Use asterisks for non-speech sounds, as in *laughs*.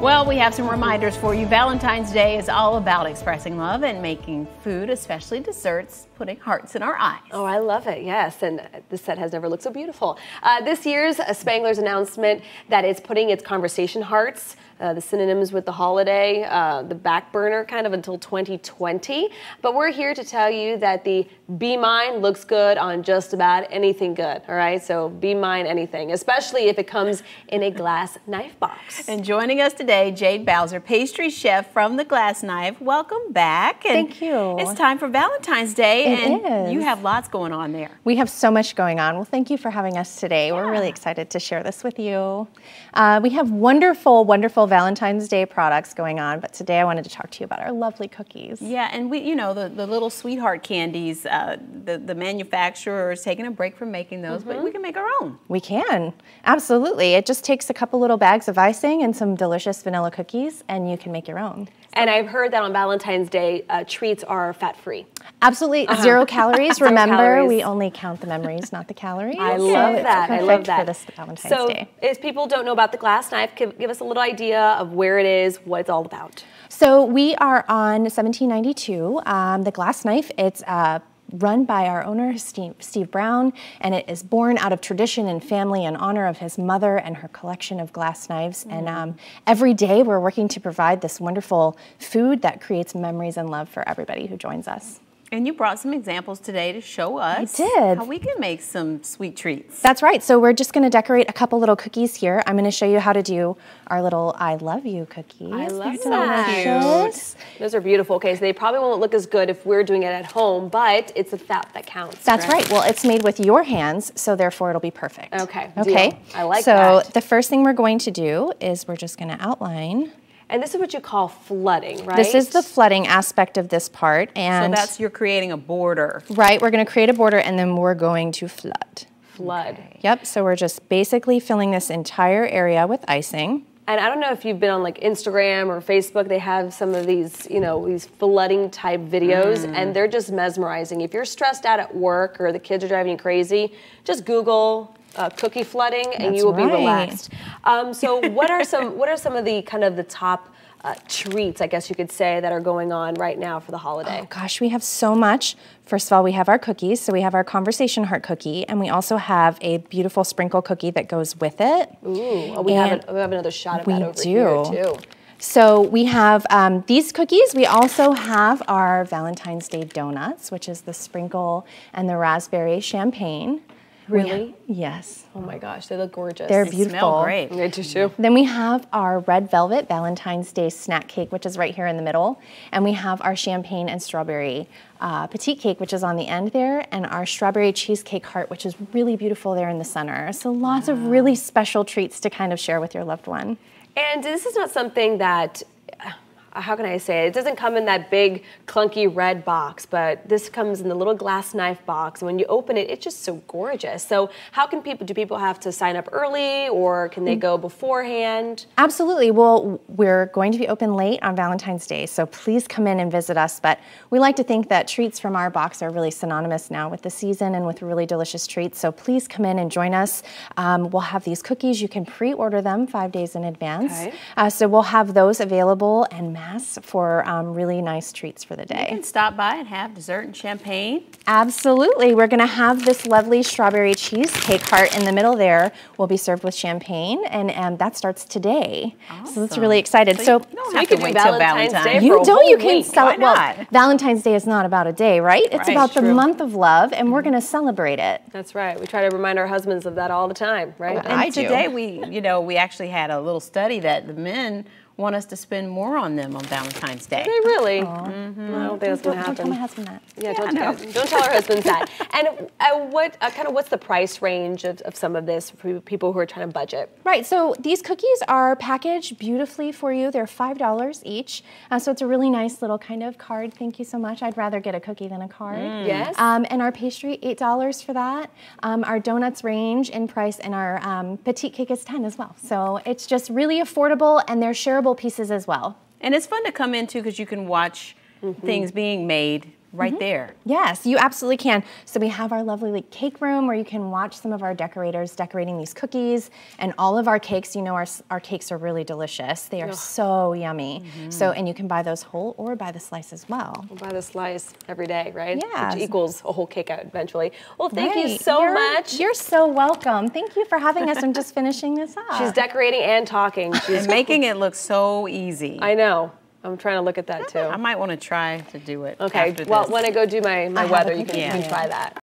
Well, we have some reminders for you. Valentine's Day is all about expressing love and making food, especially desserts, putting hearts in our eyes. Oh, I love it, yes. And this set has never looked so beautiful. Uh, this year's uh, Spangler's announcement that it's putting its conversation hearts uh, the synonyms with the holiday, uh, the back burner kind of until 2020. But we're here to tell you that the Be Mine looks good on just about anything good, all right? So be mine anything, especially if it comes in a glass knife box. And joining us today, Jade Bowser, pastry chef from the Glass Knife. Welcome back. And Thank you. It's time for Valentine's Day, and is. you have lots going on there. We have so much going on. Well, thank you for having us today. Yeah. We're really excited to share this with you. Uh, we have wonderful, wonderful Valentine's Day products going on, but today I wanted to talk to you about our lovely cookies. Yeah, and we, you know, the, the little sweetheart candies, uh, the, the manufacturer is taking a break from making those, mm -hmm. but we mm-hmm. can make our own. We can, absolutely. It just takes a couple little bags of icing and some delicious vanilla cookies, and you can make your own. And I've heard that on Valentine's Day, uh, treats are fat free. Absolutely, uh -huh. zero calories. *laughs* zero Remember, calories. we only count the memories, not the calories. I love that. I love that. For this Valentine's so, Day. if people don't know about the glass knife, give, give us a little idea of where it is, what it's all about. So we are on 1792. Um, the glass knife. It's uh, run by our owner, Steve, Steve, Brown, and it is born out of tradition and family in honor of his mother and her collection of glass knives. Mm. And um, every day we're working to provide this wonderful food that creates memories and love for everybody who joins us. And you brought some examples today to show us I did. how we can make some sweet treats. That's right. So we're just going to decorate a couple little cookies here. I'm going to show you how to do our little I love you cookies. I love that. Cute. Those are beautiful. Okay, so they probably won't look as good if we're doing it at home, but it's the fat that counts. That's right. right. Well, it's made with your hands, so therefore it'll be perfect. Okay. Okay. Deal. I like so that. So the first thing we're going to do is we're just going to outline and this is what you call flooding, right? This is the flooding aspect of this part. And so that's you're creating a border. Right, we're gonna create a border and then we're going to flood. Flood. Okay. Yep, so we're just basically filling this entire area with icing. And I don't know if you've been on like Instagram or Facebook, they have some of these, you know, these flooding type videos mm. and they're just mesmerizing. If you're stressed out at work or the kids are driving you crazy, just Google uh, cookie flooding, and you will right. be relaxed. Um, so, what are some what are some of the kind of the top uh, treats, I guess you could say, that are going on right now for the holiday? Oh gosh, we have so much. First of all, we have our cookies. So we have our conversation heart cookie, and we also have a beautiful sprinkle cookie that goes with it. Ooh, oh, we, have we have another shot of that over do. here too. So we have um, these cookies. We also have our Valentine's Day donuts, which is the sprinkle and the raspberry champagne. Really? yes. Oh my gosh, they look gorgeous. They're they beautiful. Smell great. They do too. Then we have our red velvet Valentine's Day snack cake, which is right here in the middle, and we have our champagne and strawberry uh, petite cake, which is on the end there, and our strawberry cheesecake heart, which is really beautiful there in the center. So lots wow. of really special treats to kind of share with your loved one. And this is not something that how can I say it? It doesn't come in that big clunky red box, but this comes in the little glass knife box. And when you open it, it's just so gorgeous. So how can people, do people have to sign up early or can they go beforehand? Absolutely. Well, we're going to be open late on Valentine's Day, so please come in and visit us. But we like to think that treats from our box are really synonymous now with the season and with really delicious treats. So please come in and join us. Um, we'll have these cookies. You can pre-order them five days in advance. Okay. Uh, so we'll have those available and mass for um, really nice treats for the day. You can stop by and have dessert and champagne. Absolutely. We're going to have this lovely strawberry cheesecake heart in the middle there. Will be served with champagne, and um, that starts today. Awesome. So that's really excited. So, so, you don't have to wait till Valentine's Day. You don't. You can celebrate. Well, Valentine's Day is not about a day, right? It's right, about true. the month of love, and we're going to celebrate it. That's right. We try to remind our husbands of that all the time, right? Oh, and I today do. we, you know, we actually had a little study that the men want us to spend more on them on Valentine's Day. They really? Mm -hmm. I don't think that's going to happen. Don't tell my husband that. Yeah, yeah don't, tell, don't tell our husbands that. *laughs* And uh, what uh, kind of what's the price range of, of, some of this for people who are trying to budget? Right. So these cookies are packaged beautifully for you. They're five dollars each. Uh, so it's a really nice little kind of card. Thank you so much. I'd rather get a cookie than a card. Mm. Yes. Um, and our pastry eight dollars for that. Um, our donuts range in price, and our um, petite cake is ten as well. So it's just really affordable, and they're shareable pieces as well. And it's fun to come into because you can watch mm -hmm. things being made right Mm-hmm. there. Yes, you absolutely can. So we have our lovely like, cake room where you can watch some of our decorators decorating these cookies, and all of our cakes. You know, our our cakes are really delicious. They are so yummy. Mm-hmm. So, and you can buy those whole or buy the slice as well. We'll buy the slice every day, right? Yeah. Which equals a whole cake out eventually. Well, thank you so You're- much. You're so welcome. Thank you for having us. I'm just *laughs* finishing this up. She's decorating and talking. She's, *laughs* And making it look so easy. I know. I'm trying to look at that too. I might want to try to do it. Okay. Well, this. when I go do my, my weather, you can, you can try that.